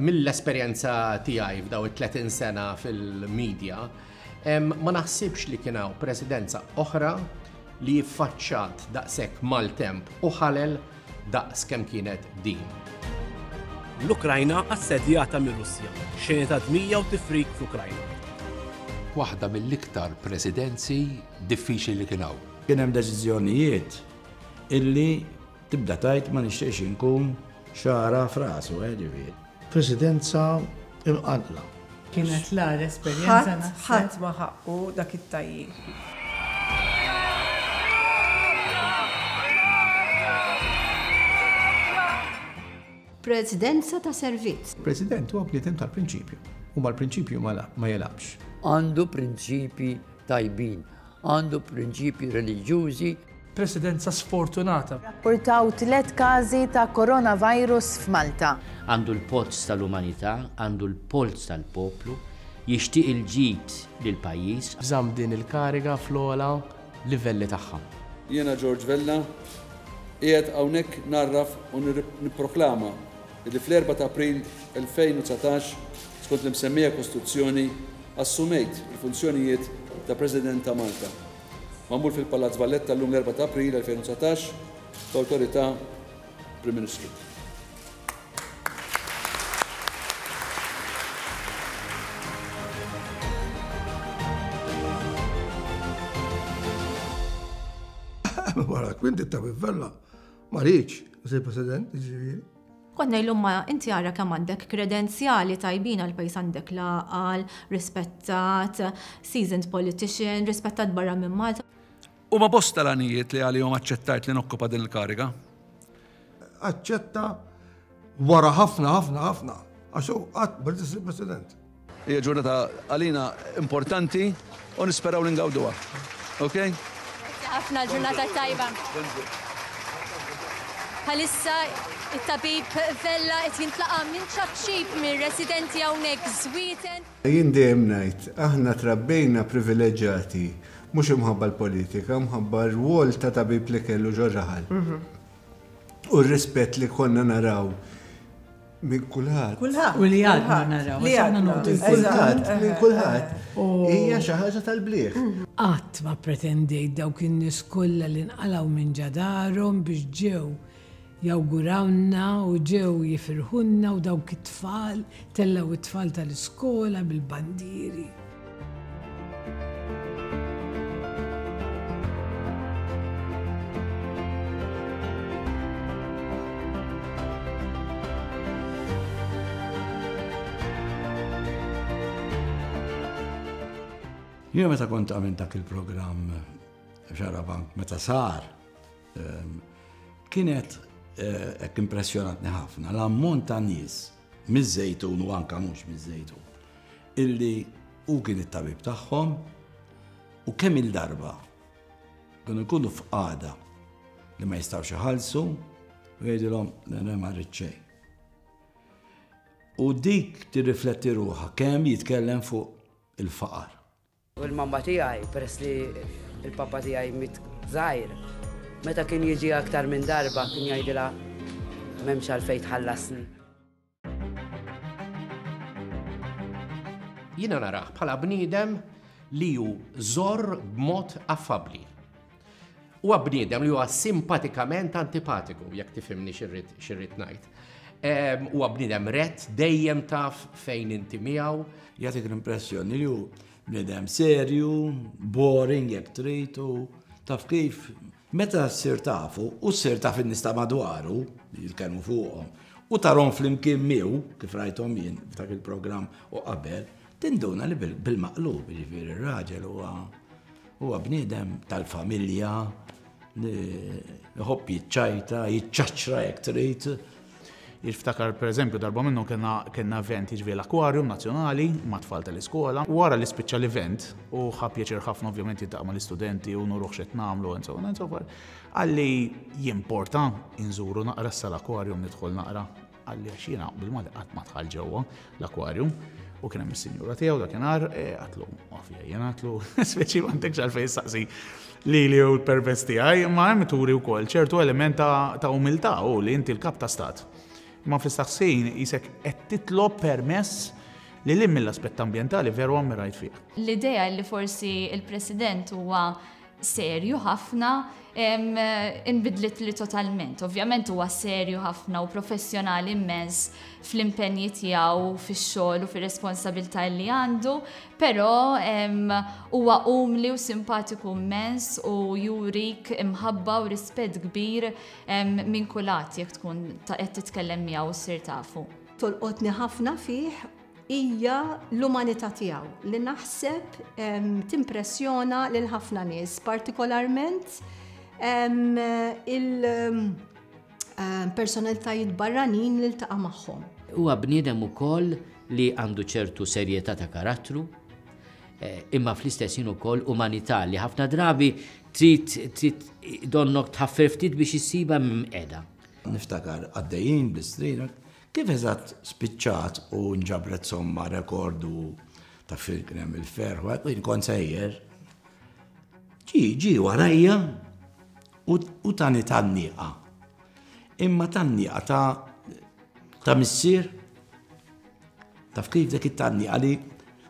Mill-esperjenza tiegħi f'dawn it-30 sena fil-media, ma naħsibx li kien hawn presidenza oħra li ffaċċat daqshekk maltemp u ħalel daqs kemm kienet din. L-Ukrajna assedjata mir-Russja, xeni ta' dmija u tifrik fl-Ukrajna. Waħda mill-iktar presidenzi diffiċli li kien hawn. Kien hemm deċiżjonijiet illi tibda tgħid ma nixtieqx inkun xagħra f'rasu, eh, ġifieri. Presidenza imqanqla. Kienet l-agħar esperjenza naħseb. Ħadd, ħadd ma ħaqqu dak it-tajjir. Presidenza ta' servizz. President huwa bniedem tal-prinċipju u mal-prinċipju ma jilgħabx. Għandu prinċipji tajbin, Għandu prinċipji reliġjużi. Presidenza sfortunata. Rapportaw tliet każi ta' coronavirus f'Malta. Għandu l-polz tal-umanità, għandu l-polz tal-poplu, jixtieq il-ġid lill-pajjiż. Żamm din il-kariga fl-ogħla livelli tagħha. Jiena George Vella, qiegħed hawnhekk ngħarraf u nipproklama li fl-4 ta' April 2019, skont l-imsemmija kostruzzjoni, assumejt il-funzjonijiet ta' President ta' Malta, magħmul fil-Palazz Valletta llum l-4 ta' April 2019, b'awtorità Prim Ministru. Wara, quindi ta' vivella Ma rridx, Mr. President, ġifieri. Kont ngħidlu ma inti ara kemm għandek kredenzjali tajbin għal pajjiż għandek l-għaqal, rispettat, seasoned politician, rispettat barra minn Malta. Huma bosta l-għanijiet li għalihom aċċettajt li nokkupa din il-kariga. Aċċetta Wara ħafna, ħafna, ħafna, għax hu qatt ma ġie President. Hija ġurnata għalina importanti u nisperaw li ngawduha. Ok? Ħafna ġurnata tajba. Bħalissa it-tabib Vella qed jintlaqa' minn ċaċċib minn residenti hawnhekk żwieten. Jien dejjem ngħid, aħna trabbejna privileġġati mhux imħabba l-politika, mħabba r-rwol ta' tabib li kellu Ġorġ Raħal. u r-rispett li konna naraw minn kulħadd. Kulħadd. U li għadna naraw. Li għadna naraw. Minn kulħadd, minn kulħadd. Hija xi ħaġa tal-bliħ. Qatt ma pretendejt dawk in-nies kollha li nqalgħu minn ġa darhom biex ġew jawgurawlna u ġew jifirħulna u dawk it-tfal Tellgħu it-tfal tal-iskola bil-bandieri. Jien meta kont għamil dak il-programm xarabank meta sar, ehm, kienet eh, hekk impressjonatni ħafna l-ammont ta' nies miż-żejtun u anke mhux miż-żejtun, illi hu kien it-tabib tagħhom u kemm il-darba kienu jkunu f'qagħda li ma jistgħux iħallsu u jgħidilhom li ma rrid xejn. U dik tirrifletti ruħha kemm jitkellem fuq il-faqar. U l-mamma tiegħi, peress li l-pappa tiegħi mit żgħir, meta kien jiġi aktar minn darba kien jgħidilha m'hemmx għalfejn tħallasni. Jiena narah bħala bniedem li hu żor b'mod affabbli. Huwa bniedem li huwa simpatikament antipatiku, jekk tifhimni xirrid ngħid. Ehm, huwa bniedem ret, dejjem taf fejn inti miegħu. Jagħtik l-impressjoni li hu bniedem serju, boring jekk trid u taf kif meta ssir tafu u ssir taf in nista madwaru li jitkellmu fuqhom u tarom flimkien miegħu kif rajthom jien f'dak il-programm u qabel tinduna li bil-maqlub jiġifieri r-raġel huwa Huwa bniedem tal-familja, iħobb jiċċajta, jiċċaċċra jekk trid. Jiftakar pereżempju darba minnhom kellna kellna event jiġifieri l-Aquarium Nazzjonali mat-tfal tal-iskola. Wara li spiċċa l-event u ħa pjaċir ħafna ovvjament jiltaqa' mal-istudenti u nuruh x'qed nagħmlu and so on and so forth, qalli jimporta nżuru naqra s-sala Aquarium nidħol naqra Qalli għax jiena qabel ma qatt ma dħal ġewwa l-akwarju u kien hemm is-sinjura tiegħu dakinhar għatlu għafija jien għatlu speċi m'għandekx għalfejn saqsi li li u l-pervez tiegħi ma hemm turi wkoll ċertu element ta' umiltà u li inti l-kap ta' stat. Ma fl-istaħsin jisek qed titlob permess li l mill-aspett ambjentali veru għammirajt fih. L-idea li forsi il-President huwa serju ħafna inbidlet li totalment. Ovvjament huwa serju ħafna u professjonali immens fl-impenji tiegħu fix-xogħol u fir-responsabilità li għandu, però huwa umli u simpatiku immens u jurik imħabba u rispett kbir minn kulat jekk tkun qed titkellem miegħu ssir tafu. Tolqotni ħafna fih Hija l-umanità tiegħu li naħseb timpressjona lil ħafna nies, partikolarment il-personalitajiet barranin li ltaqa' magħhom. Huwa bniedem ukoll li għandu ċertu serjetà ta' karattru, eh, imma fl-istess jien ukoll umanità li ħafna drabi trid donnok tħaffer ftit biex issiba mqeda. Niftakar għaddejjin bl-istrina, Kif eżatt spiċċat u nġabret somma rekord u ta' fil kien hemm il-ferħ, u jien kont sejjer. Ġi, ġi warajja u tani tan-nieqa. Imma tan-nieqa ta' ta' missier taf kif dak it-tanni għali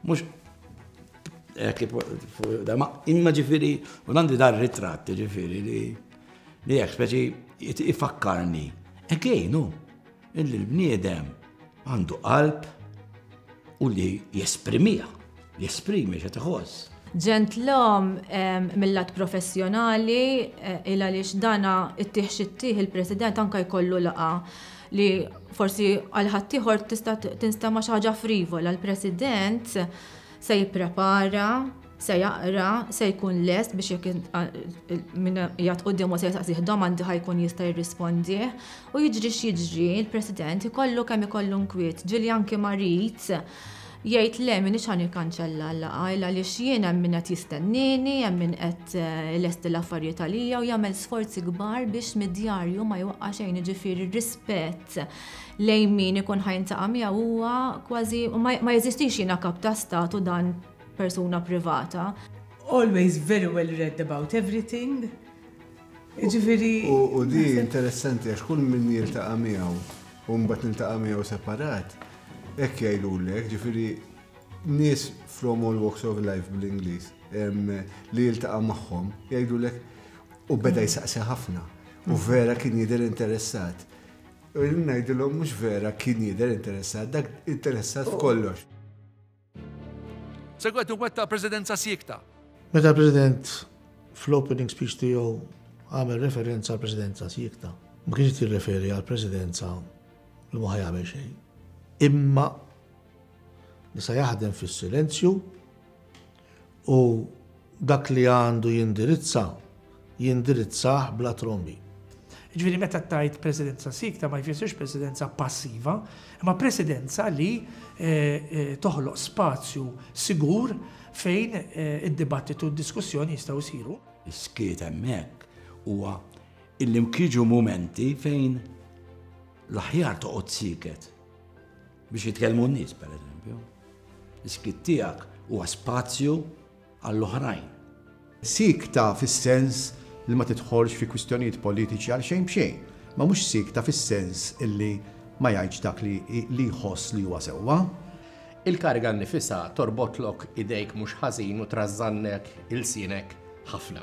mux imma ġifiri u għandi dar ritratt ġifiri li li jek speċi ifakkarni. Ekej, nu, Illi l-bniedem għandu qalb u li jesprimiha, jesprimi xa tħoss. Ġentlom mill-lat professjonali eh, il għaliex dana it-tieħ xittieħ il-President anka jkollu laqa li forsi għal ħaddieħor tista' tinstema' xi ħaġa frivola l-President se jipprepara se jaqra, se jkun lest biex jekk minn jgħat qudiem se jisaqsih domandi ħajkun jista' jirrispondih u jiġri x'jiġri l-President ikollu kemm ikollu nkwiet ġieli anki marid jgħid le minn ixħan ikkanċella l-laqa għaliex jien hemm min qed jistennini, hemm min qed eh, lesti l-affarijiet għalija u jagħmel sforzi kbar biex mid-djarju ma jwaqqa' xejn ġifieri rispett lejn min ikun ħajn ta' miegħu huwa kważi ma jeżistix jiena kap ta' statu dan persuna privata. Always very well read about everything. Jiġifieri. U di interessanti għax kull min jiltaqa' miegħu u mbagħad niltaqa' miegħu separat, hekk jgħidulek, ġifieri nies from all walks of life bl-Ingliż li jiltaqa' magħhom jgħidulek u beda jsaqsi ħafna u vera kien jidher interessat. U ngħidilhom mhux vera kien jidher interessat, dak interessat f'kollox. Segwet inwetta presidenza siekta. Meta l-President fl-opening speech tiegħu għamel referenza għal presidenza siekta, ma kienx jirreferi għal presidenza li ma ħajamel xejn. Imma li sa jaħdem fis-silenzju u Dak li għandu jindirizza, jindirizzah bla trombi. Jiġifieri meta tgħid presidenza siekta ma jfissirx presidenza passiva, imma presidenza li toħloq spazju sigur fejn id-dibattitu u d-diskussjoni jistgħu jsiru. Is-skiet hemmhekk huwa l-imkieġu mumenti fejn l-aħjar toqgħod sieket. Biex jitkellmu n-nies, per eżempju. L-iskritt tiegħek huwa spazju għall-oħrajn. Siekta fis-sens li ma tidħolx fi kwistjonijiet politiċi għal xejn b'xejn, ma mhux siekta fis-sens illi ma jgħidx dak li jħoss li huwa sewwa. Il-kariga nnifisha torbotlok idejk mhux ħażin u trażżannek ilsienek ħafna.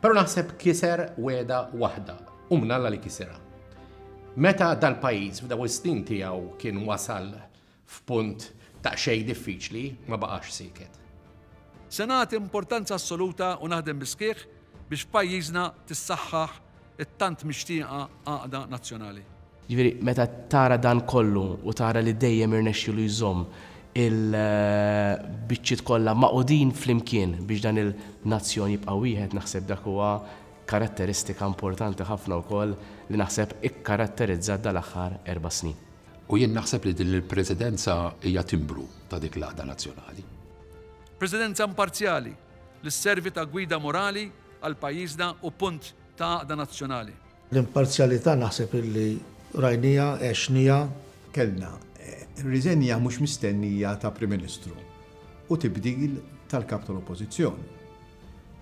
Pero naħseb kiser weda waħda u minn Alla li kisirha. Meta dal-pajjiż f'daw is-snin tiegħu kien wasal f'punt ta' xejn diffiċli ma baqax sieket. Se nagħti importanza assoluta u naħdem bis-sħiħ biex f'pajjiżna tissaħħaħ it-tant mixtieqa għaqda nazzjonali. Jiġifieri meta tara dan kollu u tara li dejjem irnexxielu jżomm il-biċċiet kollha magħqudin flimkien biex dan il-nazzjon jibqa' wieħed naħseb dak huwa karatteristika importanti ħafna wkoll li naħseb ikkaratterizzat dal-aħħar erba' snin. U jien naħseb li din il-Presidenza hija timbru ta' dik l-għaqda nazzjonali. Presidenza imparzjali li sservi ta' gwida morali għal pajjiżna u punt ta' għaqda nazzjonali. L-imparzjalità naħseb illi rajniha, għexniha. Kellna riżenja mhux mistennija ta' Prim Ministru u tibdil tal-Kap tal-Oppożizzjoni.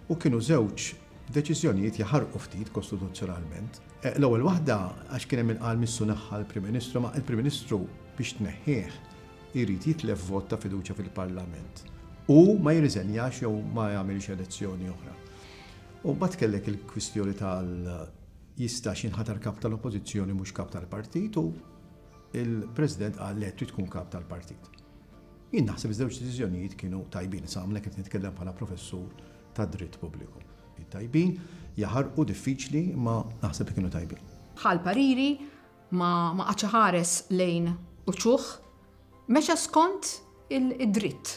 U kienu żewġ deċiżjonijiet li ħarqu ftit kostituzzjonalment. L-ewwel waħda għax kien hemm min qal missu neħħa l-Prim Ministru, imma l-Prim Ministru biex tneħħih irid jitlef vot ta' fiduċja fil-Parlament u ma jirriżenjax jew ma jagħmilx elezzjoni oħra. U mbagħad kellek il-kwistjoni tal jistax jinħatar Kap tal-Oppożizzjoni mhux Kap tal-Partit u il-President qal le trid tkun Kap tal-Partit. Jien naħseb iż-żewġ deċiżjonijiet kienu tajbin, sa hawnhekk qed nitkellem bħala professur tad-dritt pubbliku. Tajbin, jaħarqu diffiċli ma naħseb li kienu tajbin. Ħa l-pariri, ma qagħadx iħares lejn uċuh. Mexa skont id-dritt.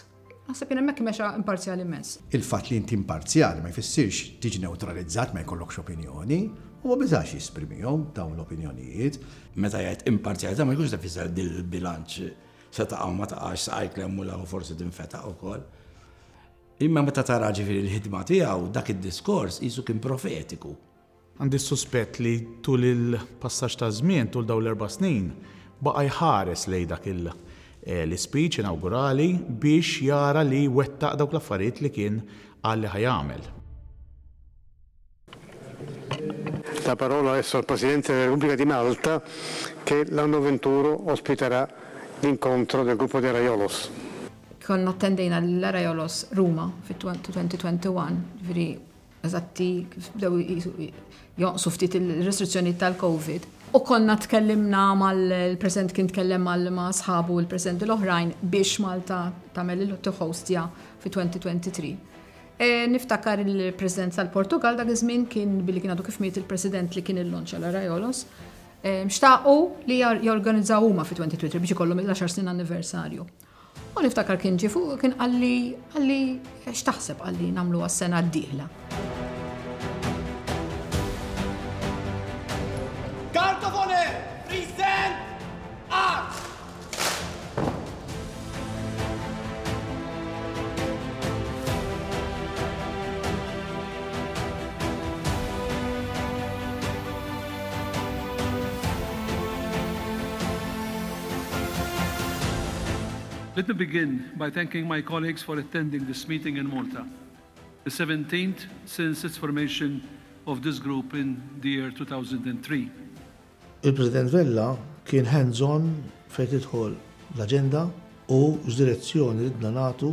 Naħseb jien hemmhekk mexa imparzjali immens. Il-fatt li inti imparzjali ma jfissirx tiġi newtralizzat ma jkollokx opinjoni. U ma biżax jesprimihom dawn l-opinjonijiet. Meta jgħid imparzjalità ma jkunx qed ifisser li l-bilanċ se taqa' u ma taqax, saqajk 'l hemm u 'l hawn u forsi tinfetaq ukoll. Imma meta tara ġifieri l-ħidma tiegħu, dak id-diskors qisu kien profetiku. Għandi s-suspett li tul il-passaġġ taż-żmien, tul dawn l-erba' snin, baqa' jħares lejn dak l-ispeech inawgurali biex jara li wettaq dawk l-affarijiet li kien qal li ħa jagħmel. La parola adesso al Presidente della Repubblica di Malta che l'anno venturo ospiterà l'incontro del gruppo di Arraiolos. Konna attendejna l-Arraiolos Ruma fit-2021, jiġifieri eżatti kif bdew jonqsu ftit il-restrizzjonijiet tal-Covid. U konna tkellimna mal-President kien tkellem ma' sħabu l president l-oħrajn biex Malta tagħmel il-hostja fi 2023. E, niftakar il-President tal-Portugal dak iż-żmien kien billi kien għadu kif miet il-President li kien il-lonċa l Rajolos. E, xtaqu li jorganizzaw huma fi 2023 biex ikollhom il-10 snin anniversarju. U niftakar kien ġie fuq u kien qalli, qalli, x'taħseb qalli nagħmluha s-sena d-dieħla. Guard of Honor, present arms! Let me begin by thanking my colleagues for attending this meeting in Malta, the 17th since its formation of this group in the year 2003. Il-President Vella kien hands on fejn tidħol l-aġenda u x'direzzjoni ridna nagħtu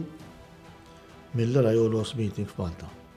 mill-Arraiolos Meeting f'Malta.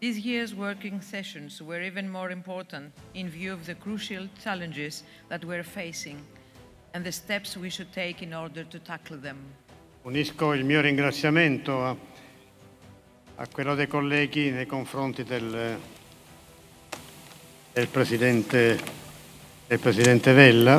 This year's working sessions were even more important in view of the crucial challenges that we're facing and the steps we should take in order to tackle them. Unisco il mio ringraziamento a, a quello dei colleghi nei confronti del del Presidente, del Presidente Vella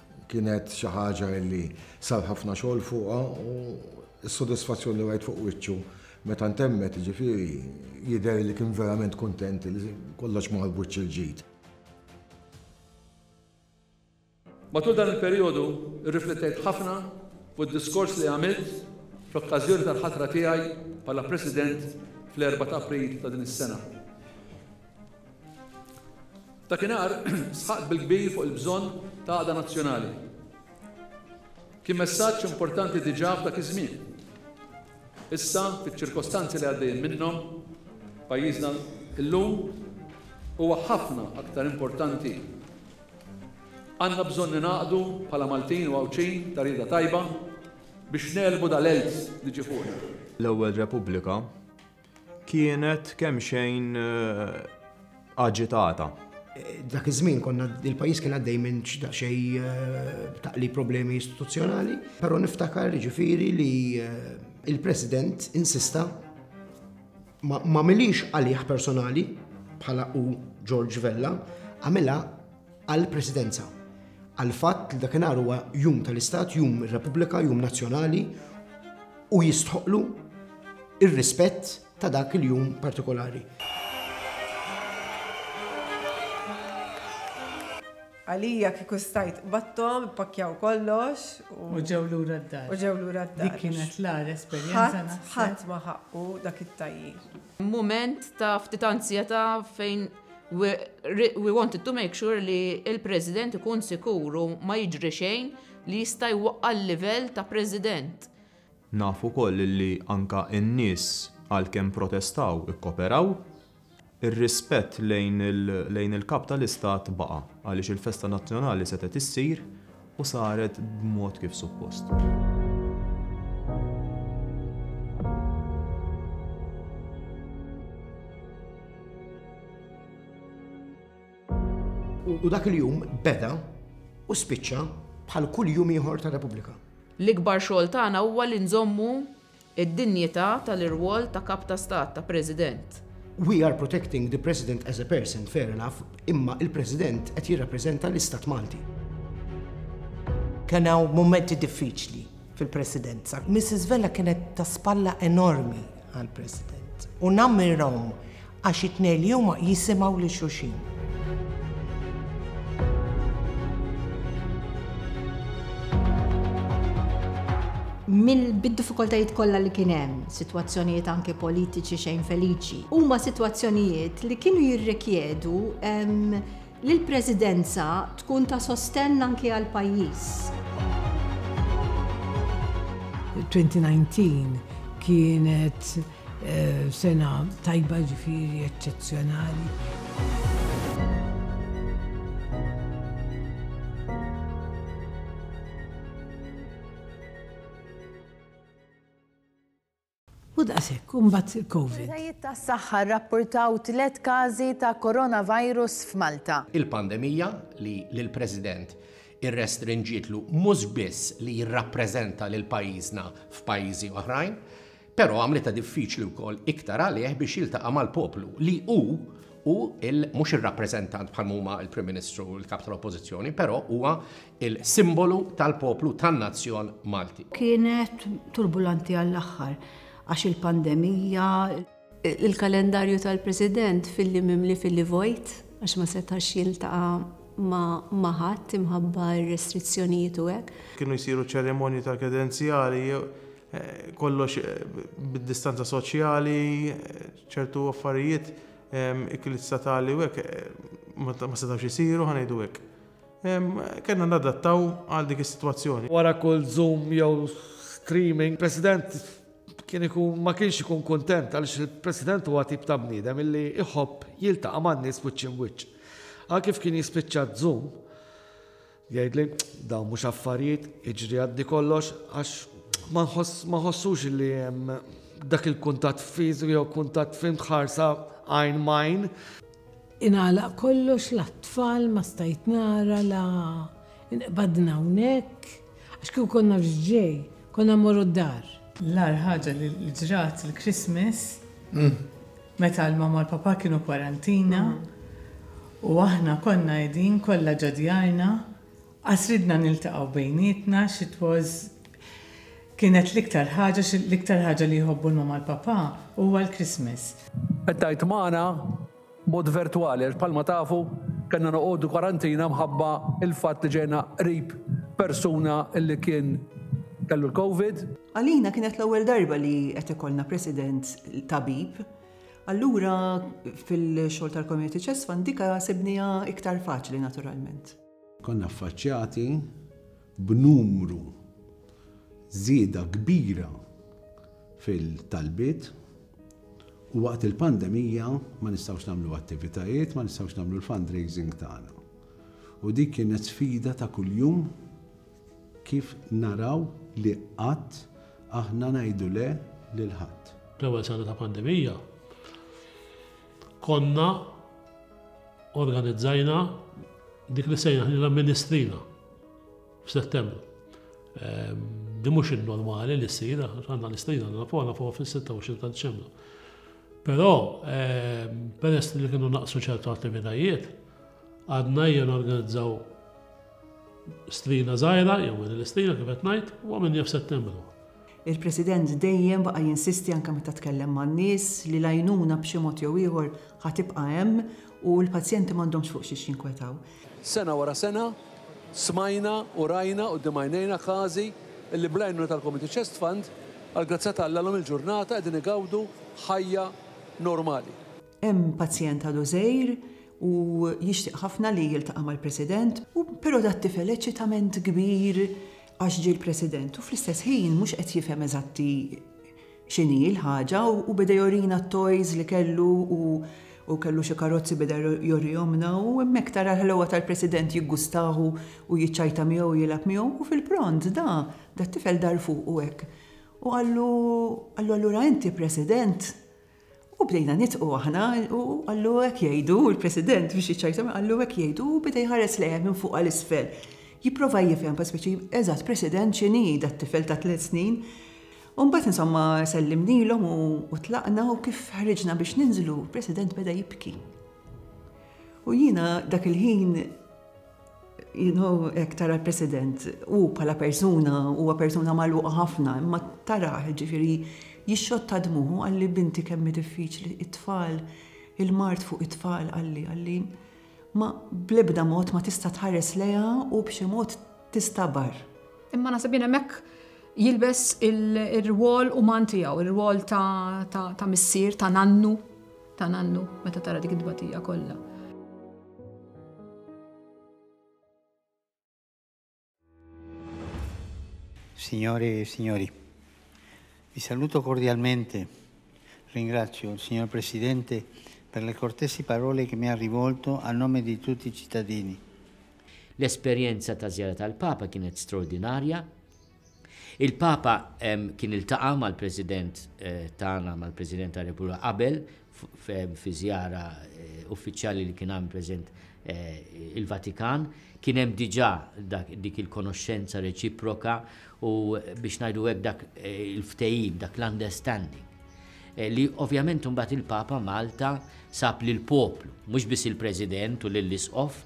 Kienet xi ħaġa li sar ħafna xogħol fuqha u s-sodisfazzjon li rajt fuq wiċċu meta ntemmet, jiġifieri jidher li kien verament kuntent li kollox mar b'wiċċ il-ġid. Matul dan il-perijodu rriflettejt ħafna fuq id-diskors li għamilt fl-okkażjoni tal-ħatra tiegħi bħala President fl-Erba' ta' April ta' din is-sena. Dakinhar sħaqt bil-kbir fuq il-bżonn ta' għaqda nazzjonali. Kien messaġġ importanti diġà f'dak iż-żmien. Issa, fiċ-ċirkostanzi li għaddejjin minnhom, pajjiżna llum huwa ħafna aktar importanti. Għandna bżonn ningħaqdu bħala Maltin u Għawdxin ta' rieda tajba biex negħlbu dal-għelz li ġie fuqna. L-Ewwel Repubblika, kienet kemxejn aġitata. Dak iż-żmien konna il-pajjiż kien għaddej minn xi taqli problemi istituzzjonali, però niftakar jiġifieri li il-President insista ma għamilhiex għalih personali bħala hu George Vella, għamilha għall-Presidenza għall-fatt li dakinhar huwa jum tal-Istat, jum ir-Repubblika, jum nazzjonali u jistħoqlu ir-rispett ta' dak il-jum partikolari. għalija kiku stajt battom, pakjaw kollox. U ġew lura d-dar. U ġew lura d-dar. Dik kienet l-għar esperjenza. Ħadd ma ħaqqu dak it-tajjir. Moment ta' ftit anzjeta fejn We, we wanted to make sure li il-President ikun sikuru ma jiġri xejn li jista' jwaqqa' l-livell ta' President. Naf ukoll li anka n-nies għalkemm protestaw ikkoperaw. Ir-rispett lejn il-Kap tal-Istat baqa' għaliex il-festa nazzjonali setgħet issir u saret b'mod kif suppost. U dak il-jum beda u spiċċa bħal kull jum ieħor tar-Repubblika. L-ikbar xogħol tagħna huwa li nżommu Id-dinjità tal-irwol ta' Kap ta' Stat, ta' President. We are protecting the President as a person, fair enough, imma il-President qed jirrappreżenta l-Istat Malti. Kien hawn mumenti diffiċli fil-Presidenza. Missis Vella kienet ta' spalla enormi għall-President u nammirahom Għax it-tnejn li huma jisimgħu lil xulxin. Mil, bid-diffikultajiet kollha li kien hemm, sitwazzjonijiet anke politiċi xejn feliċi, huma sitwazzjonijiet li kienu jirrikjedu li l-Presidenza tkun ta' sostenn anke għall-pajjiż. 2019 kienet Sena tajba ġifieri eċċezzjonali. U daqshekk imbagħad il-COVID. L-awtoritajiet tas-saħħa rrappurtaw tliet każi ta' coronavirus f'Malta. Il-pandemija li lill-President irrestrinġietlu mhux biss li jirrappreżenta lil pajjiżna f'pajjiżi oħrajn, Però għamlitha diffiċli wkoll iktar għalih biex jiltaqa' mal-poplu li hu hu l mhux ir-rappreżentant bħalma huma l-Prim Ministru u l-Kap tal-Oppożizzjoni, però huwa l-simbolu tal-poplu tan-nazzjon Malti. Kienet turbulanti għall-aħħar għax il-pandemija. Il-kalendarju tal-President filli mimli filli vojt għax ma setax jiltaqa' ma' ħadd imħabba r-restrizzjonijiet u hekk. Kienu jsiru ċerimonji tal-kredenzjali kollox bid-distanza soċjali, ċertu affarijiet ikliet statali u hekk ma setgħux isiru ħa ngħidu hekk. Kellna nadattaw għal dik is-sitwazzjoni. Wara kull Zoom jew streaming, President kien ikun ma kienx ikun kuntent għaliex il-President huwa tip ta' bniedem illi jħobb jiltaqa' man-nies wiċċ imb' wiċċ. Għal kif kien jispiċċa z-Zoom, Jgħidli, dawn mhux affarijiet, iġri għaddi kollox għax ma nħossux li hemm dak il-kuntatt fiżiku jew kuntatt fim tħarsa għajn m'għajn. Ingħalaq kollox la t-tfal ma stajt nara la inqbadna hawnhekk għax kieku kont naf x'ġej konna mmorru d-dar. L-agħar ħaġa li ġrat il-Christmas. Meta l-mamma u l-papà kienu kwarantina u aħna konna qegħdin kollha ġo djarna, qas ridna niltaqgħu bejnietna x'it was kienet l-iktar ħaġa xi l-iktar ħaġa li jħobbu l-mamà l-papà huwa l-Christmas. Qtajt magħna b'mod vertwali għax bħalma tafu kellna noqogħdu kwarantina mħabba l-fatt li ġejna qrib persuna li kien kellu l-Covid. Għalina kienet l-ewwel darba li qed ikollna president tabib. Allura fil-xogħol tal-Community Chess Fund dika sibnija iktar faċli naturalment. Konna affaċċjati b'numru żieda kbira fil-talbiet u waqt il-pandemija ma nistgħux nagħmlu attivitajiet, ma nistgħux nagħmlu l-fundraising tagħna. U dik kienet sfida ta' kuljum Kif naraw li qatt aħna ngħidu le lil ħadd? Fl-ewwel sena ta' pandemija konna organizzajna dik li sejjaħnilha Ministrina f'Settembru. Di mhux il-normali li ssir, għandna l-istrina għandna fuqna fuq fis-26 ta' Diċembru. Però peress li kienu naqsu ċertu attivitajiet, għadna jien organizzaw Strina Żgħira jew Mini Listrina kif qed ngħid huwa minn Jef Settembru. Il-President dejjem baqa' jinsisti anke meta tkellem man-nies li l-għajnuna b'xi mod jew ieħor ħa tibqa' hemm u l-pazjenti m'għandhomx fuq xiex jinkwetaw. Sena wara sena, smajna u rajna quddiem għajnejna każi li bl-għajnuna tal-Community Chest Fund, għall-grazzja t'Alla llum il-ġurnata qegħdin igawdu ħajja normali. Hemm pazjent għadu żgħir u jixtieq ħafna li jiltaqa' mal-President, u però dat-tifel eċitament kbir għax ġie l-President u fl-istess ħin mhux qed jifhem eżatti x'inhi l-ħaġa u beda jorina t-toys li kellu u u kellu xi karozzi beda jorihomna u hemmhekk tara l-ħlewwa tal-President jiggustahu u jiċċajta miegħu u jilgħab miegħu u fil-pront da dat-tifel dar fuqu hekk u qallu, qallu allura inti President? U bdejna nidħku aħna u qallu hekk jgħidu, il-President biex jiċċajta qallu hekk jgħidu u beda jħares lejha minn fuq għal isfel. Jipprova jifhem pa speċi eżatt President x'inhi dat-tifel ta' tliet snin. U mbagħad insomma sellimnilhom u tlaqna u kif ħriġna biex ninżlu, President beda jibki. U jiena dak il-ħin You know, hekk tara l-President, hu bħala persuna, huwa persuna magħluqa ħafna, imma tarah ġifieri jixxod ta' dmuħu għalli binti kemm hi diffiċli, it-tfal, il-mard fuq it-tfal għalli għalli ma bl-ebda mod ma tista' tħares leha u b'xi mod tistabar. Imma nasib jien hemmhekk jilbes ir-rwol uman tiegħu, ir-rwol ta' missier, ta' nannu, ta' nannu meta tara dik id-dbatija kollha. Signori e signori, Vi saluto cordialmente, ringrazio il signor Presidente per le cortesi parole che mi ha rivolto a nome di tutti i cittadini. L'esperienza esperjenza ta' zjara tal-Papa kienet straordinarja. Il-Papa kien iltaqa' mal-President tagħna, mal-President tar-Repubblika qabel fi żjara uffiċjali li kien għamel preżent il-Vatikan. Kien hemm diġà dik il-konoxxenza reċiproka u biex ngħidu hekk dak il-ftehim, dak l-understanding li ovvjament imbagħad il-Papa Malta sab lill-poplu, mhux biss il-President u lill-Isqof,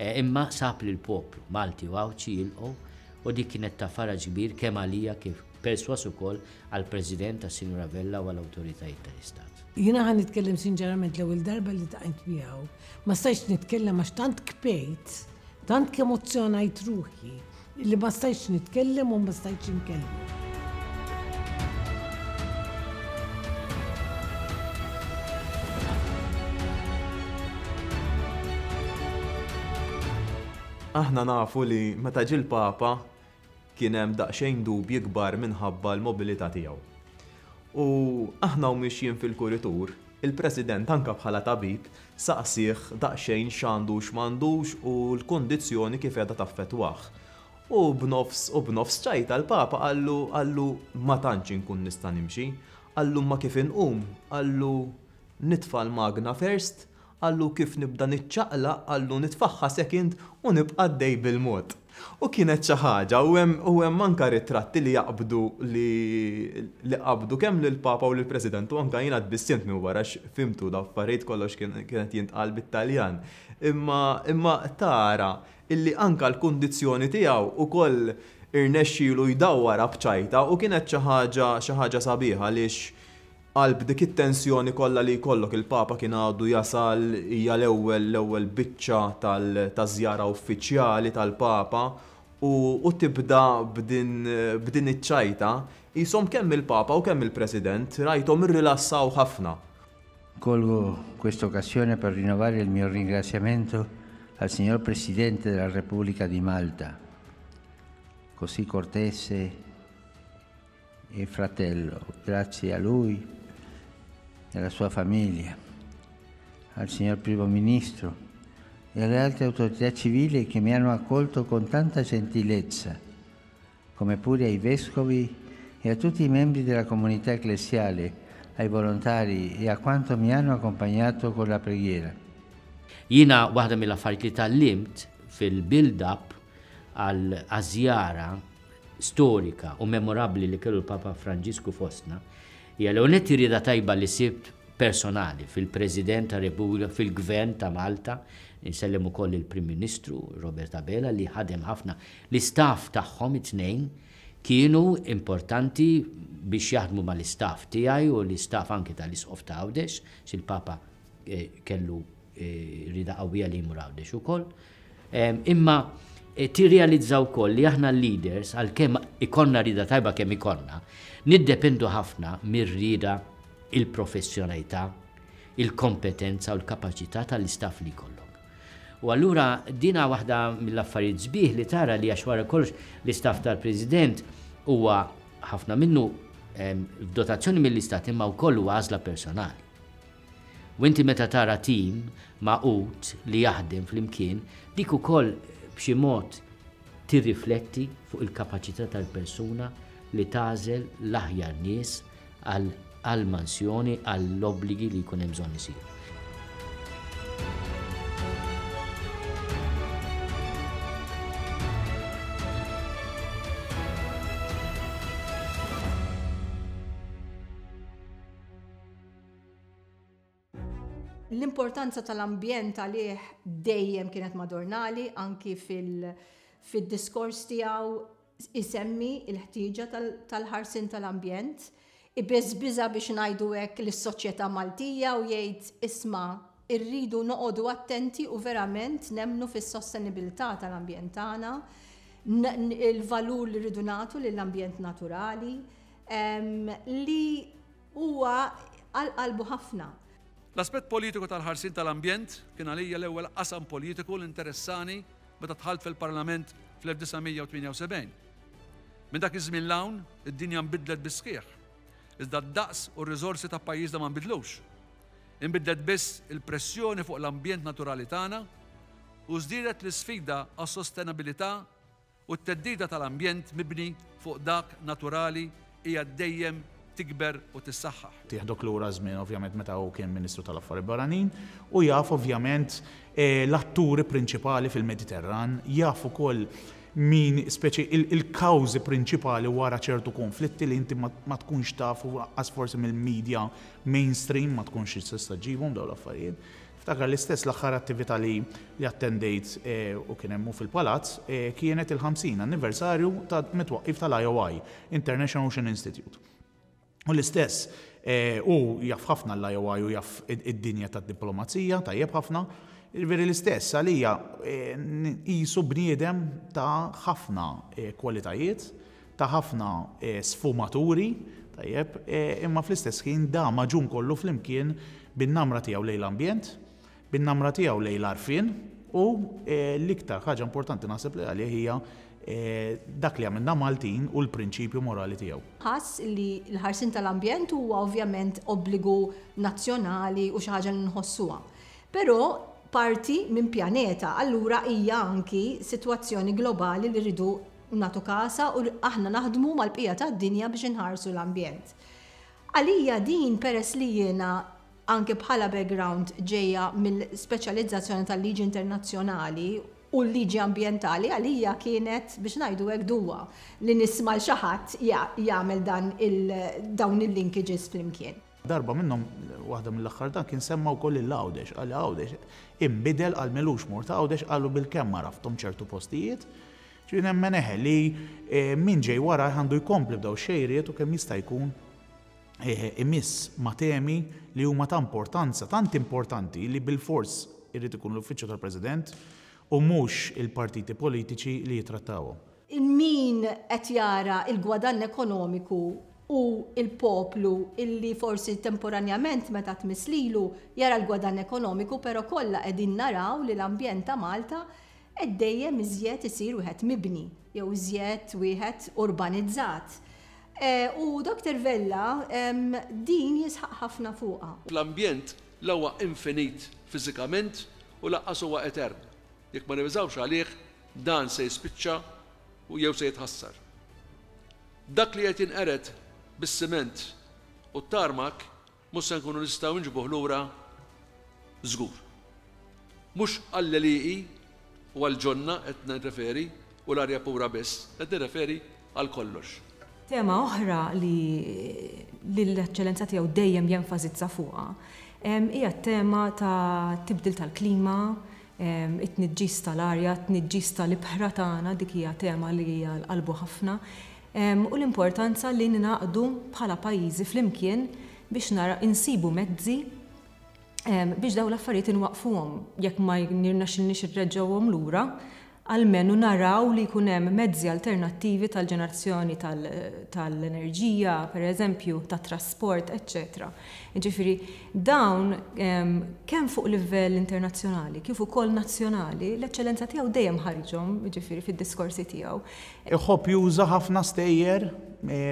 Imma sab lill-poplu Malti u Għawdxi jilqgħu u dik kienet ta' faraġ kbir kemm għalija kif persważ ukoll għall-President, għas-Sinjura Vella u għall-awtoritajiet tal-Istat. Jiena ħa nitkellem sinċerament l-ewwel darba li ltqajt miegħu ma stajtx nitkellem għax tant kbejt, tant k'emozzjonajt ruħi Illi ma stajtx nitkellem u ma stajtx inkellmu. Aħna nafu li meta ġie l-Papa kien hemm daqsxejn dubji kbar minħabba l-mobilità tiegħu. U aħna u miexjin fil-kuritur, il-President anke bħala tabib Saqsih daqsxejn x'għandu u x'm'għandux u l-kundizzjoni kif qiegħda taffettwah. U b'nofs u b'nofs ċajta l-Papa qallu, qallu, Ma tantx inkun nista' nimxi. Qallu, Imma kif inqum? Qallu, Nitfa' l-magna first? Qallu, Kif nibda niċċaqlaq, qallu, nitfagħha second u nibqa' għaddej bil-mod. U kienet xi ħaġa, u hemm u hemm anke ritratti li jaqbdu li li qabdu kemm lill-Papa u lill-President u anke jiena tbissimt minn wara għax fhimtu dawn affarijiet kollox kien kien qed jintqal bit-Taljan. Imma imma tara illi anke l-kundizzjoni tiegħu ukoll irnexxielu jdawwarha b'ċajta u kienet xi ħaġa xi ħaġa sabiħa għaliex Qalb dik it-tensjoni kollha li jkollok, il-Papa kien għadu jasal, hija l-ewwel l-ewwel biċċa tal taż-żjara uffiċjali tal-Papa u u tibda b'din b'din iċ-ċajta, qishom kemm il-Papa u kemm il-President rajthom irrilassaw ħafna. Colgo questa occasione per rinnovare il mio ringraziamento al Signor Presidente della Repubblica di Malta, così cortese, e fratello, grazie a lui e alla sua famiglia, al signor Primo Ministro e alle altre autorità civili che mi hanno accolto con tanta gentilezza, come pure ai vescovi e a tutti i membri della comunità ecclesiale, ai volontari e a quanto mi hanno accompagnato con la preghiera. Jina waħda mill-affarijiet li tal-limt fil-build-up għal-azjara storika u memorabbli li kellu l-Papa Franġisku fostna hija l-ewwel nett ir-rieda tajba li sibt personali fil-President tar-Repubblika, fil-Gvern ta' Malta, insellem ukoll lill-Prim Ministru, Robert Abela, li ħadem ħafna. L-istaff tagħhom it-tnejn kienu importanti biex jaħdmu mal-istaff tiegħi u l-istaff anki tal-Isqof ta' Għawdex, xi l-Papa kellu rida qawwija li jmur Għawdex ukoll. Imma tirrealizza wkoll li aħna l-leaders għalkemm ikonna rida tajba kemm ikonna, niddependu ħafna mir-rida il-professjonalità, il-kompetenza u l-kapaċità tal-istaff li jkollok. U allura dina waħda mill-affarijiet sbieħ li tara li għax wara kollox l-istaff tal-President huwa ħafna minnu f'dotazzjoni mill-Istat imma wkoll huwa għażla personali. U inti meta tara tim magħqud li jaħdem flimkien, dik ukoll b'xi mod tirrifletti fuq il-kapaċità tal-persuna li tagħżel l-aħjar nies għall-mansjoni, għall-obbligi li jkun hemm bżonn isiru. L-importanza tal-ambjent għalih dejjem kienet madornali anki fil-diskors tiegħu isemmi l-ħtieġa tal-ħarsien tal-ambjent, ibiżbiża biex ngħidu hekk lis-soċjetà Maltija u jgħid isma' rridu noqogħdu attenti u verament nemmnu fis-sostenibilità tal-ambjent tagħna, il-valur li rridu nagħtu lill-ambjent naturali li Huwa għal qalbu ħafna. L-aspett politiku tal-ħarsien tal-ambjent kien għalija l-ewwel qasam politiku li interessani meta dħalt fil-Parlament fl-1978. Minn dak iż-żmien 'l hawn, id-dinja nbidlet bis-sħiħ. Iżda d-daqs u r-riżorsi ta' pajjiżna ma nbidlux. Inbidlet biss il-pressjoni fuq l-ambjent naturali tagħna u żdiedet l-isfida għas-sostenabilità u t-theddida tal-ambjent mibni fuq dak naturali hija dejjem tikber u tissaħħaħ. Tieħdok lura għaż-żmien ovvjament meta hu kien Ministru tal-Affarijiet Barranin u jaf ovvjament l-atturi prinċipali fil-Mediterran, jaf ukoll min speċi il-kawżi prinċipali wara ċertu kunflitti li inti ma tkunx taf u lanqas forsi mill-media mainstream ma tkunx tista' ġġibhom dawn l-affarijiet. Ftakar li stess l-aħħar attività li attendejt u kien hemm hu fil-Palazz kienet il-50 anniversarju ta' mit-twaqqif tal-IOI, International Ocean Institute. U l-istess, hu jaf ħafna l-IOI u jaf id-dinja tad-diplomazija tajjeb ħafna, jiġifieri l-istess għalija nqisu bniedem ta' ħafna kwalitajiet, ta' ħafna sfumaturi, tajjeb, imma fl-istess ħin da magħġun kollu flimkien bin-namra tiegħu lejn l-ambjent, bin-namra tiegħu lejn l-għarfien u l-iktar ħaġa importanti naħseb li għalih hija dak li jagħmilna Maltin u l-prinċipju morali tiegħu. Ħass li l-ħarsien tal-ambjent huwa ovvjament obbligu nazzjonali u xi ħaġa li nħossuha. Però parti minn pjaneta, allura hija anki sitwazzjoni globali li rridu u nagħtu kasa u aħna naħdmu mal-bqija tad-dinja biex inħarsu l-ambjent. Għalija din peress li jiena anke bħala background ġejja mill-speċjalizzazzjoni tal-liġi internazzjonali u l-liġi ambjentali għalija kienet biex ngħidu hekk duwa li nisma' l xi ħadd jagħmel dan dawn il-linkages flimkien. Darba minnhom, waħda mill-aħħar dan, kien semma wkoll lil Għawdex, qal li Għawdex inbidel għal Milux mort Għawdex qalu bilkemm għarafthom ċertu postijiet. Ġifieri nemmen eħe li min ġej warajh għandu jkompli b'dawn ix-xejriet u kemm jista' jkun imiss ma' temi li huma ta' importanza, tant importanti li bilfors irid ikun l-Uffiċċju tal-President u mhux il-partiti politiċi li jittrattawhom. Min qed jara l-gwadann ekonomiku hu l-poplu illi forsi temporanjament meta tmiss lilu jara l-gwadann ekonomiku però kollha qegħdin naraw li l-ambjent ta' Malta qed dejjem iżjed isir wieħed mibni jew iżjed wieħed urbanizzat. U Doctor Vella din jisħaq ħafna fuqha. L-ambjent la huwa infinit fiżikament u lanqas huwa etern. Jekk ma nibżgħux għalih, dan se jispiċċa u jew se jitħassar. Dak li qed jinqered bis-siment u t-tarmak mhux se nkunu nistgħu nġibuh lura żgur. Mhux għall-għelieqi u għall-ġonna qed nirreferi u l-arja pura biss, qed nirreferi għal kollox. Tema oħra li l-Eċċellenza Tiegħu dejjem jenfasizza fuqha hija t-tema tat-tibdil tal-klima, it-tniġġis tal-arja, t-tniġġis tal-ibħra tagħna, dik hija tema li hija għal qalbu ħafna, u l-importanza li ningħaqdu bħala pajjiżi flimkien biex insibu mezzi biex dawn l-affarijiet inwaqqfuhom jekk ma jirnexxilniex irreġġgħuhom lura. almenu naraw li jkun hemm mezzi alternattivi tal-ġenerazzjoni tal-enerġija, pereżempju, tat-trasport, eċċetera. Jiġifieri, dawn, kemm fuq livell internazzjonali kif ukoll nazzjonali, l-Eċċellenza Tiegħu dejjem ħariġhom, jiġifieri fid-diskorsi tiegħu. Iħobb juża ħafna stejjer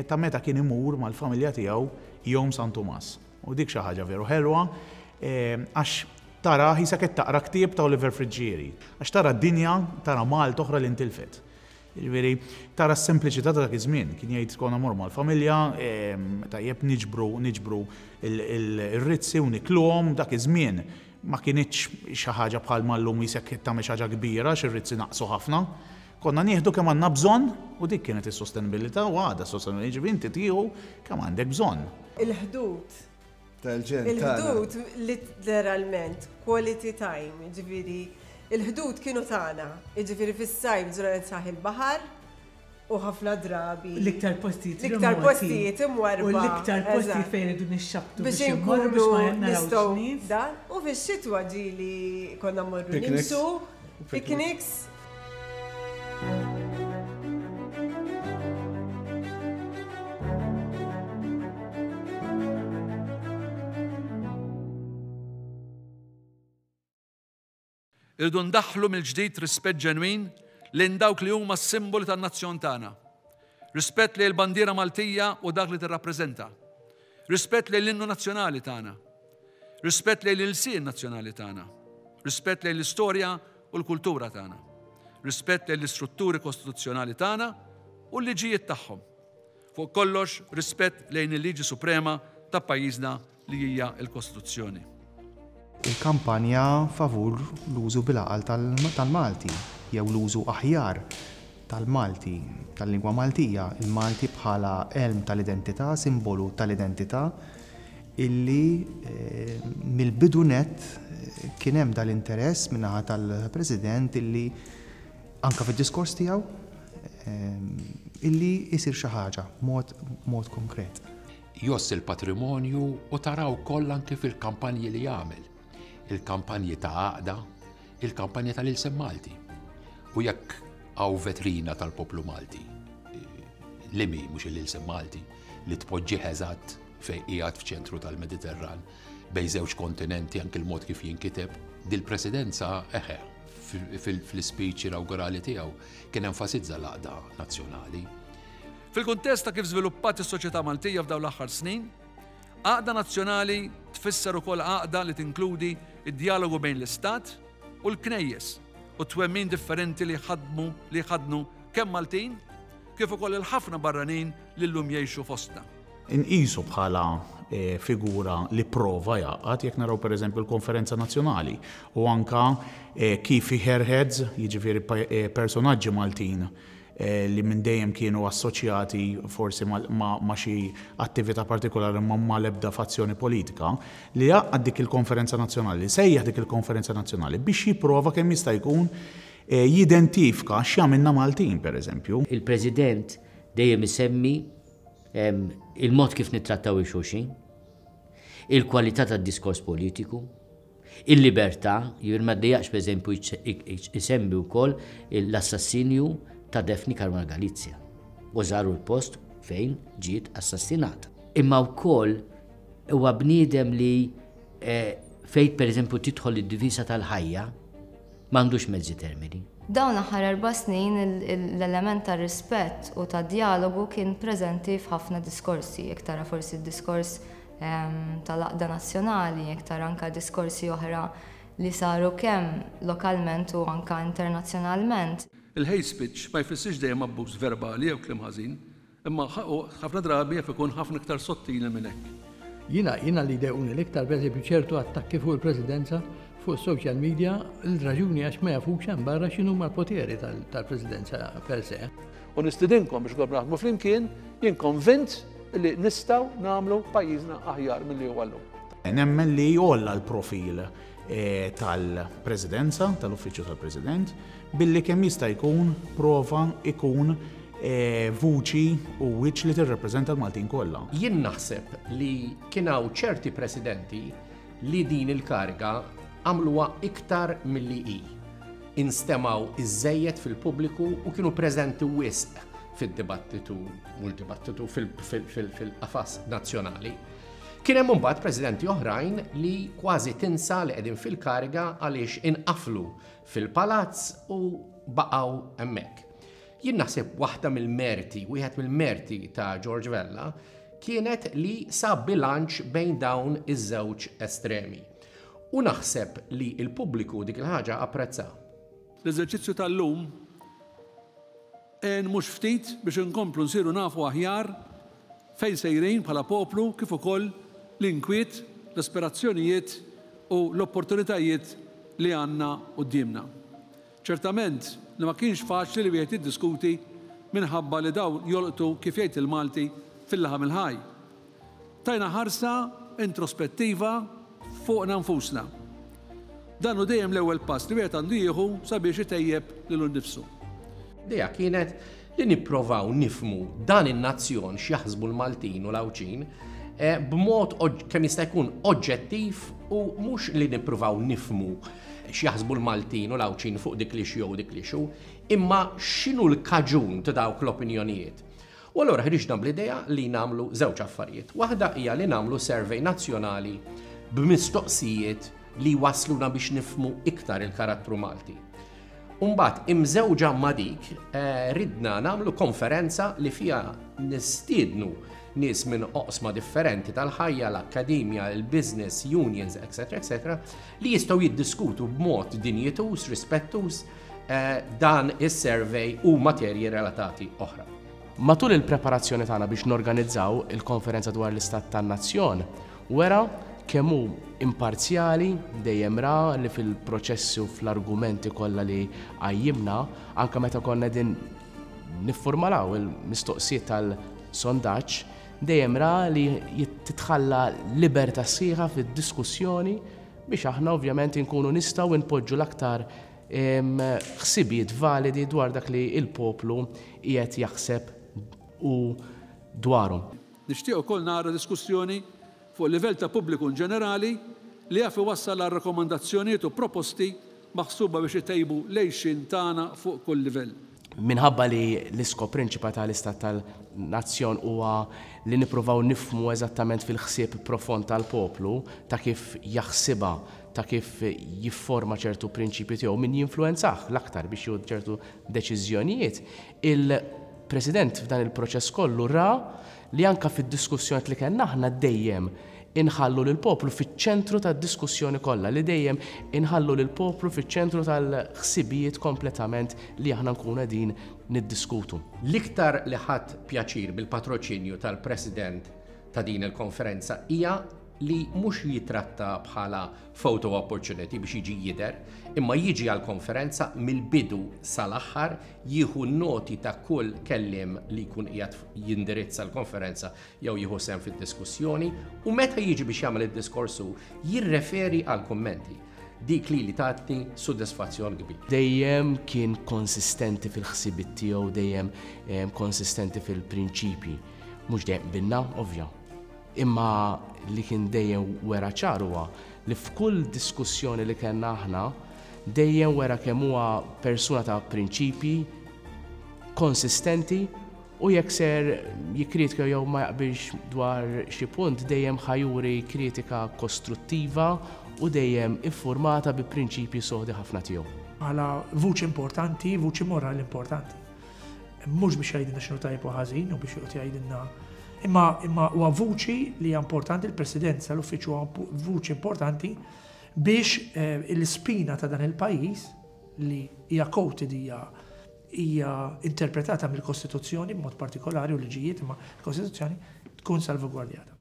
ta' meta kien imur mal-familja tiegħu Jom San Tumas. U dik xi ħaġa veru ħelwa għax tara hisek qed taqra ktieb ta' Oliver Friggieri. Għax tara dinja, tara Malta oħra li ntilfet. Jiġifieri tara s-sempliċità ta' dak iż-żmien. Kien jgħid konna mmorru mal-familja, tajjeb niġbru niġbru r-rizzi u nikluhom, dak iż-żmien ma kinitx xi ħaġa bħalma llum hisek tagħmel xi ħaġa kbira għax ir-rizzi naqsu ħafna. Konna nieħdu kemm għandna bżonn u dik kienet is-sostenibbilità u għadha s-sostenibbilità, jiġifieri inti tieħu kemm għandek bżonn. Il-ħdud. Tal-ġenn tagħna. Il-ħdud litteralment, quality time, jiġifieri il-ħdud kienu tagħna, jiġifieri fis-sajf ġranet saħ il-baħar u ħafna drabi. L-iktar postijiet remoti. L-iktar postijiet imwarba. U l-iktar postijiet fejn irridu nixxabtu biex inkunu biex ma nistgħu. U fix-xitwa ġieli konna mmorru nimxu, picnics, Irdu ndaħlu mill-ġdid rispett ġenwin lejn dawk li huma s-simboli tan-nazzjon tagħna. Rispett li l-bandiera Maltija u dak li tirrappreżenta. Rispett lejn l-innu nazzjonali tagħna. Rispett lejn l-ilsien nazzjonali tagħna. Rispett lejn l-istorja u l-kultura tagħna. Rispett lejn l-istrutturi kostituzzjonali tagħna u l-liġijiet tagħhom. Fuq kollox, rispett lejn il-liġi suprema ta' pajjiżna li hija l-Kostituzzjoni. Il-kampanja favur l-użu bil-għaqal tal-Malti jew l-użu aħjar tal-Malti, tal-lingwa Maltija, il-Malti bħala għelm tal-identità, simbolu tal-identità, illi mill-bidu nett kien hemm dal-interess min-naħa tal-President illi anke fid-diskors tiegħu illi jsir xi ħaġa b'mod konkret. Jgħożż il-patrimonju u tara wkoll anki fil-kampanji li jagħmel, il-kampanji ta' għaqda, il-kampanja tal-ilsem Malti. U jekk hawn vetrina tal-poplu Malti, li mi mhux il-ilsem Malti, li tpoġġih eżatt fejn qiegħed f'ċentru tal-Mediterran bejn żewġ kontinenti anki l-mod kif jinkiteb, dil-Presidenza eħe fl-ispeech inawgurali tiegħu kien enfasizza l-għaqda nazzjonali. Fil-kuntest ta' kif żviluppat is-soċjetà Maltija f'dawn l-aħħar snin, għaqda nazzjonali tfisser ukoll għaqda li tinkludi d-djalogu bejn l-Istat u l-Knejjes u t-twemmin differenti li jħaddmu li jħaddnu kemm Maltin kif ukoll il-ħafna barranin li llum jgħixu fostna. Inqisu bħala figura li pprova jgħaqqad, jekk naraw pereżempju l-Konferenza Nazzjonali u anke kif hearheads, jiġifieri personaġġi Maltin, li minn dejjem kienu assoċjati forsi ma' xi attività partikolari imma ma' l-ebda fazzjoni politika, li għaqqad dik il-konferenza nazzjonali, li sejjaħ dik il-konferenza nazzjonali biex jipprova kemm jista' jkun jidentifka x'jagħmilna Maltin, per eżempju. Il-President dejjem isemmi il-mod kif nittrattaw il-xulxin, il-kwalità tad-diskors politiku, il-libertà, jiġifieri ma ddejjaqx pereżempju jsemmi wkoll l-assassinju ta' Daphne Caruana Galizia u żaru l-post fejn ġiet assassinata. Imma wkoll huwa bniedem li fejn pereżempju tidħol id-difiża tal-ħajja ma għandux mezzi termini. F'dawn l-aħħar erba' snin l-element tar-rispett u tad-djalogu kien preżenti f'ħafna diskorsi, jekk tara forsi d-diskors tal-Għaqda Nazzjonali, iktar anke diskorsi oħra li saru kemm lokalment u anke internazzjonalment. Il-hate speech ma jfissirx dejjem abbuż verbali jew kliem ħażin, imma ħafna drabi jaf ikun ħafna iktar sottili minn hekk. Jiena, jiena li jdejquni l-iktar pereżempju ċertu attakki fuq il-Presidenza fuq is-social media, il-raġuni għax ma jafux hemm barra x'inhuma l-poteri tal-Presidenza per se. U nistidinkom biex nkomplu naħdmu flimkien, jien konvint li nistgħu nagħmlu pajjiżna aħjar milli huwa llum. Nemmen li jgħolla l-profil eh, tal-Presidenza, tal-Uffiċċju tal-President, billi kemm jista' jkun prova ikun eh, vuċi u wiċċ li tirrepreżenta l-Maltin kollha. Jien naħseb li kien hawn ċerti presidenti li din il-kariga għamluha iktar milli hi. Instemgħu iżżejjed fil-pubbliku u kienu preżenti wisq fid-dibattitu, mhux dibattitu fil-qafas nazzjonali. Kien hemm imbagħad presidenti oħrajn li kważi tinsa li qegħdin fil-kariga għaliex inqaflu fil-palazz u baqgħu hemmhekk. Jien naħseb waħda mill-merti, wieħed mill-merti ta' George Vella kienet li sa bilanċ bejn dawn iż-żewġ estremi. U naħseb li l-pubbliku dik il-ħaġa apprezza. L-eżerċizzju tal-lum għen mhux ftit biex inkomplu nsiru nafu aħjar fejn sejrin bħala poplu kif ukoll l-inkwiet, l-aspirazzjonijiet u l-opportunitajiet li għandna quddiemna. Ċertament li ma kienx faċli li wieħed jiddiskuti minħabba li dawn jolqtu kif jgħid il-Malti fil-laħam il-ħaj. Tajna ħarsa introspettiva fuqna nfusna. Dan hu dejjem l-ewwel pass li wieħed għandu jieħu sabiex itejjeb lilu nnifsu. Dejja kienet li nipprovaw nifhmu dan in-nazzjon x'jaħsbu l-Maltin u l-Għawdxin b'mod kemm jista' jkun oġġettiv u mhux li nippruvaw nifhmu x'jaħsbu l-Maltin u l-Għawdxin fuq dik li jew dik li xu, imma x'inhu l-kaġun ta' dawk l-opinjonijiet. U allura ħriġna bl-idea li nagħmlu żewġ affarijiet. Waħda hija li nagħmlu survey nazzjonali b'mistoqsijiet li jwassluna biex nifhmu iktar il-karattru Malti. U mbagħad imżewġa ma' dik eh, ridna nagħmlu konferenza li fiha nistiednu nies minn oqsma differenti tal-ħajja, l-akkademja, il-business, unions, etc. etc. li jistgħu jiddiskutu b'mod dinjitus, rispettus eh, dan is-survey u materji relatati oħra. Matul il-preparazzjoni tagħna biex norganizzaw il-konferenza dwar l-istat tan-nazzjon, Wera kemm hu imparzjali, dejjem ra li fil-proċessi u fl-argumenti kollha li qajjimna, anke meta konna qegħdin nifformalaw il-mistoqsijiet tal-sondaġġ, dejjem ra li titħalla libertà sħiħa fid-diskussjoni biex aħna ovvjament inkunu nistgħu npoġġu l-aktar ħsibijiet validi dwar dak li l-poplu qiegħed jaħseb u dwarhom. Nixtieq ukoll nara diskussjoni fuq il-livell ta' pubbliku inġenerali li jaf iwassal għal rakkomandazzjonijiet u proposti maħsuba biex itejbu l-għixien tagħna fuq kull livell. Minħabba li l-iskop prinċipa ta' l-istat ta' nazzjon huwa li nippruvaw nifhmu eżattament fil-ħsieb profond tal-poplu, ta' kif jaħsibha, ta' kif jifforma ċertu prinċipju tiegħu, min jinfluwenzah l-aktar biex jieħu ċertu deċiżjonijiet, Il-President f'dan il-proċess kollu ra li anke fid-diskussjonijiet li kellna aħna dejjem inħallu lill-poplu fiċ-ċentru tad-diskussjoni kollha, li dejjem inħallu lill-poplu fiċ-ċentru tal-ħsibijiet kompletament li aħna nkunu qegħdin niddiskutu. L-iktar li ħadt pjaċir bil-patroċinju tal-President ta' din il-konferenza hija li mhux jitratta bħala photo opportunity biex jiġi jidher, imma jiġi għall-konferenza mill-bidu sal-aħħar jieħu noti ta' kull kelliem li jkun qiegħed jindirizza l-konferenza jew jieħu sehem fid-diskussjoni u meta jiġi biex jagħmel id-diskors hu jirreferi għall-kummenti. Dik lili tatni sodisfazzjon kbir. Dejjem kien konsistenti fil-ħsibiet tiegħu, dejjem konsistenti fil-prinċipji. Mhux dejjem qbilna, ovvja. Imma li kien dejjem wera ċar huwa li f'kull diskussjoni li kellna aħna dejjem wera kemm huwa persuna ta' prinċipji, konsistenti u jekk ser jikkritika jew ma jaqbilx dwar xi punt dejjem ħa juri kritika kostruttiva u dejjem iffurmata bi prinċipji sodi ħafna tiegħu. Bħala vuċi importanti, vuċi morali importanti. Mhux biex jgħidilna x'inhu tajjeb u ħażin u biex joqgħod jgħidilna imma imma huwa vuċi li hija importanti l-Presidenza l-Uffiċċju huwa vuċi importanti biex eh, l-spina ta' dan il-pajjiż li hija coated hija hija interpretata mill-Kostituzzjoni b'mod partikolari u liġijiet imma l-Kostituzzjoni tkun salvagwardjata.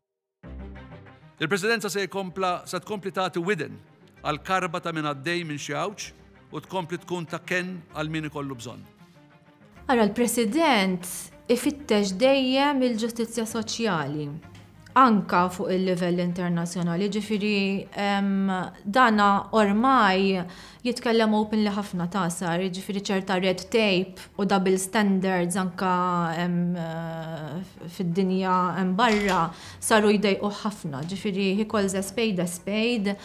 Il-Presidenza se jkompla se tkompli tagħti widen għal karba ta' min għaddej minn xi għawġ u tkompli tkun ta' kenn għal min ikollu bżonn. Ara l-President ifittex dejjem il-ġustizzja soċjali anka fuq il-livell internazzjonali, ġifieri dana ormai jitkellem openly ħafna t'Għasar, jiġifieri ċerta red tape u double standards anke fid-dinja hemm barra saru jdejquh ħafna, jiġifieri he calls a spade a spade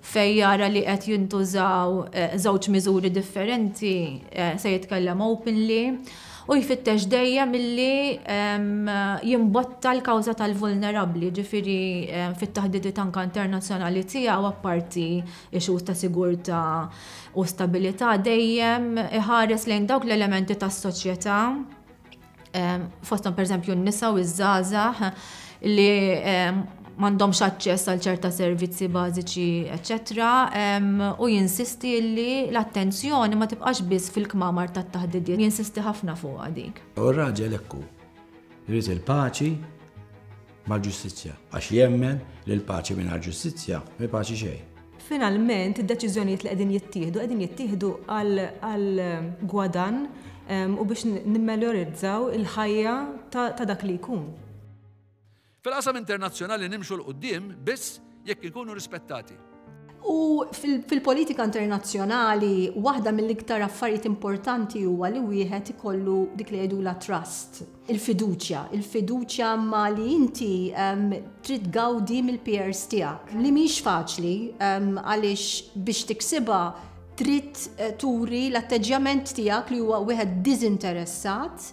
fejn jara li qed jintużaw żewġ miżuri differenti se jitkellem openly u jfittex dejjem illi jimbotta l-kawża tal-vulnerabbli, jiġifieri fit-taħdidiet anke internazzjonali tiegħu apparti Ix-xhud ta' sigurtà u stabilità dejjem iħares lejn dawk l-elementi tas-soċjetà, fosthom pereżempju n-nisa u ż-żgħażagħ li m'għandhomx aċċess għal ċerta servizzi bażiċi, eċċetera u jinsisti li l-attenzjoni ma tibqax biss fil-kmamar tat-taħdidiet. Jinsisti ħafna fuqha dik. U r-raġel hekk hu. Jrid il-paċi. mal-ġustizzja, għax jemmen li l-paċi mingħajr ġustizzja mi paċi xejn. Finalment, id-deċiżjonijiet li qegħdin jittieħdu qegħdin jittieħdu għal ehm, gwadan ehm, u biex nimmeljorizzaw il-ħajja ta' dak li jkun. Fil-qasam internazzjonali nimxu l-qoddim biss jekk ikunu rispettati. U fil-politika internazzjonali, waħda mill-iktar affarijiet importanti huwa li wieħed ikollu dik li jgħidula trust, il-fiduċja, il-fiduċja ma li inti ehm, trid gawdi mill-peers tiegħek. Li mhix faċli ehm, għaliex biex tiksibha trid eh, turi l-atteġġjament tiegħek li huwa wieħed diżinteressat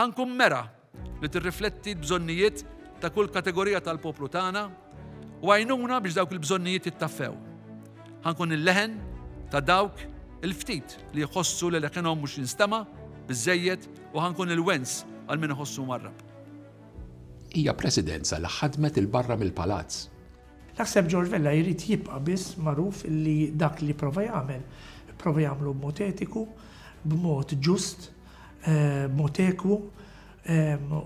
ħankun mera li tirrifletti bżonnijiet ta' kull kategorija tal-poplu tagħna u għajnuna biex dawk il-bżonnijiet jittaffew. Ħankun il-leħen ta' dawk il-ftit li jħossu li l-ekenom mhux jinstema' biżejjed U ħa nkun il-wens għal min iħossu mgħarrab. Hija presidenza li ħadmet 'il barra mill-palazz. Naħseb George Vella jrid jibqa' biss magħruf li dak li prova jagħmel, prova jagħmlu b'mod etiku, b'mod ġust, b'mod ekwu,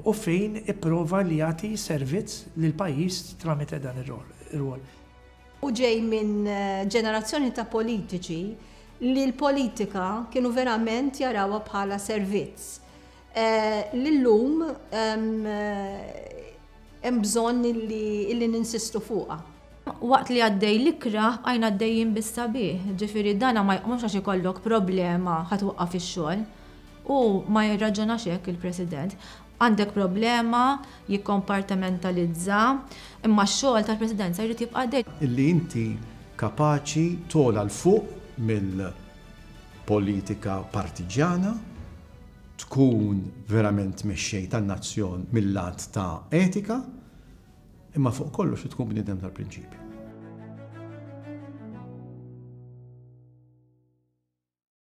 u fejn ipprova li jagħti servizz lill-pajjiż tramite dan ir-rwol. Hu ġej minn ġenerazzjoni ta' politiċi li l-politika kienu verament jarawha bħala servizz. Li llum hemm bżonn illi ninsistu fuqha. Waqt li għaddej l-ikrah bqajna għaddejjin bis-sabiħ. Ġifieri dan ma mhux għax ikollok problema ħa twaqqaf ix-xogħol. Hu ma jirraġunax hekk il-President. Għandek problema, jikkompartimentalizza, imma x-xogħol tal-Presidenza jrid jibqa' għaddej. Illi inti kapaċi togħla 'l fuq mill-politika partiġġjana, tkun verament mexxej tan-nazzjon mil-lat ta' etika, imma fuq kollox li tkun bniedem tal-prinċipji.